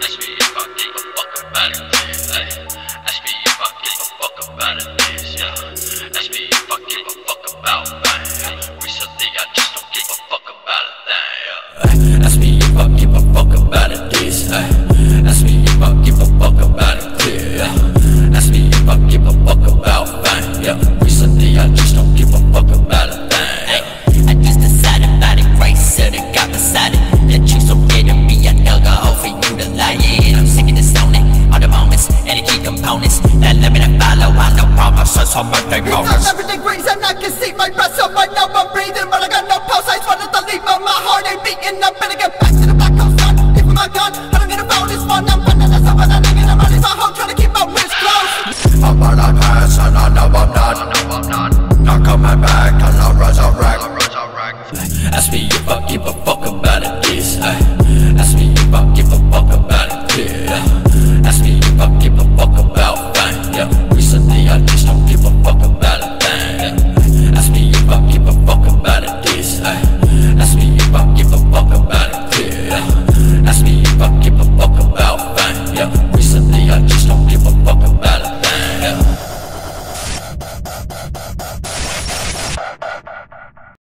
Ask me if I give a fuck about it. Ask me if I give a fuck about it. Yeah. Ask me if I give a fuck about it. Recently, I just don't give a fuck about it. Yeah. Ask me if I give a fuck about it. This. Ask me if I give a fuck about it. Yeah. Ask me if I give a fuck about it. Yeah. Recently, I just don't give a fuck about it. but they mouth It's everything great and I can see my breath So right now I'm breathing. But I got no pulse I just wanted to leave but my heart ain't beating I better get back to the black hole son If my gun, I don't get about this one I'm running that's up and I'm thinking I'm running my home Trying to keep my wrist closed. I'm on a pass and I know I'm not. Not coming back till I'll resurrect Ask me if I give a fuck about it, yes Ask me if I give a fuck about it, yeah. Ask me if I give a fuck about it